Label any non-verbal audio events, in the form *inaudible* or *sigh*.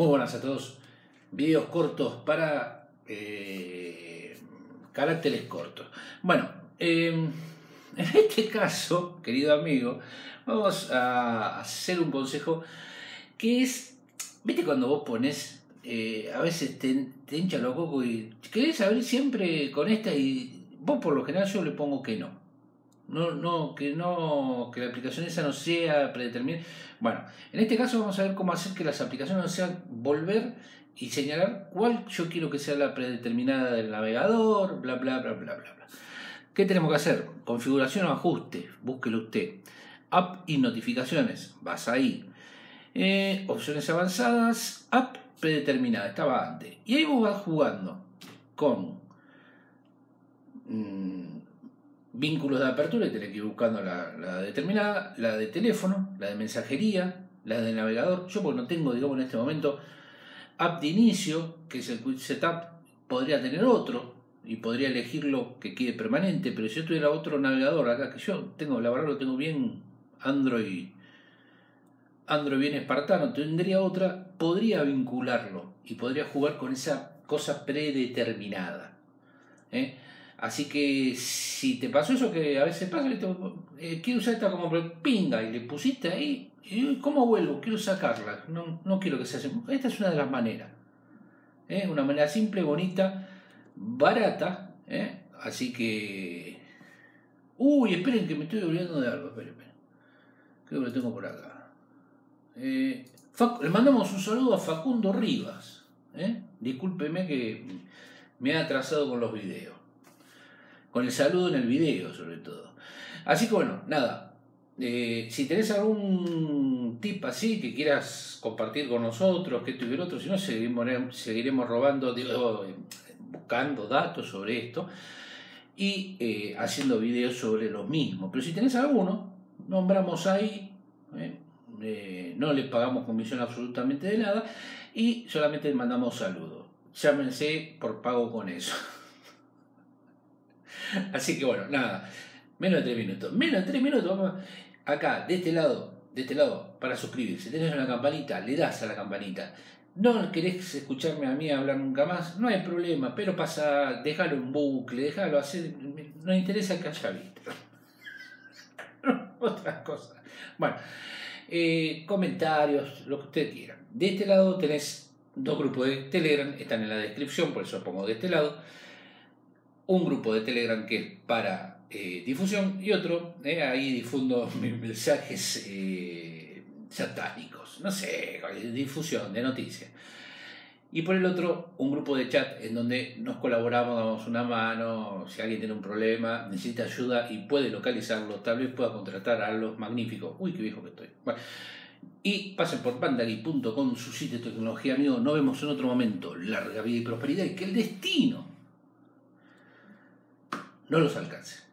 Muy buenas a todos. Videos cortos para eh, caracteres cortos. Bueno, em, en este caso, querido amigo, vamos a hacer un consejo que es, viste cuando vos pones, eh, a veces te, te hincha los cocos y querés abrir siempre con esta y vos por lo general yo le pongo que no. No, no, que no, que la aplicación esa no sea predeterminada. Bueno, en este caso vamos a ver cómo hacer que las aplicaciones no sean volver y señalar cuál yo quiero que sea la predeterminada del navegador, bla, bla, bla, bla, bla, bla. ¿Qué tenemos que hacer? Configuración o ajuste, búsquelo usted. App y notificaciones, vas ahí. Eh, opciones avanzadas, app predeterminada, estaba antes. Y ahí vos vas jugando con vínculos de apertura y tenés que ir buscando la, determinada, la de teléfono, la de mensajería, la de navegador. Yo porque no tengo, digamos, en este momento app de inicio, que es el Quick Setup, podría tener otro y podría elegirlo que quede permanente, pero si yo tuviera otro navegador acá, que yo tengo, la verdad lo tengo bien Android, Android bien espartano, tendría otra, podría vincularlo y podría jugar con esa cosa predeterminada. ¿eh? Así que si te pasó eso que a veces pasa, eh, quiero usar esta como pinga y le pusiste ahí, y ¿cómo vuelvo? Quiero sacarla, no, no quiero que se hace. Esta es una de las maneras. ¿eh? Una manera simple, bonita, barata. ¿eh? Así que... Uy, esperen que me estoy olvidando de algo. Esperen, esperen. Creo que lo tengo por acá. Le mandamos un saludo a Facundo Rivas. Discúlpeme que me ha atrasado con los videos con el saludo en el video sobre todo. Así que bueno, nada, eh, si tenés algún tip así que quieras compartir con nosotros, que esto y el otro, si no seguiremos, seguiremos robando, digo, buscando datos sobre esto y eh, haciendo videos sobre lo mismo. Pero si tenés alguno, nombramos ahí, eh, no le pagamos comisión absolutamente de nada y solamente mandamos saludos. Llámense por pago con eso. *laughs* Así que bueno, nada, menos de tres minutos. Menos de tres minutos, vamos acá, de este lado, de este lado, para suscribirse. Tenés una campanita, le das a la campanita. No querés escucharme a mí hablar nunca más, no hay problema, pero pasa, déjalo en bucle, déjalo hacer, no interesa que haya visto. *laughs* Otras cosas. Bueno, eh, comentarios, lo que usted quiera. De este lado tenés dos grupos de Telegram, están en la descripción, por eso pongo de este lado un grupo de Telegram que es para eh, difusión y otro, eh, ahí difundo *laughs* mis mensajes eh, satánicos, no sé, difusión de noticias. Y por el otro, un grupo de chat en donde nos colaboramos, damos una mano, si alguien tiene un problema, necesita ayuda y puede localizarlo, tal vez pueda contratar a los magníficos. Uy, qué viejo que estoy. Bueno, y pasen por bandali.com, su sitio de tecnología, amigo. Nos vemos en otro momento. Larga vida y prosperidad y que el destino no los alcance.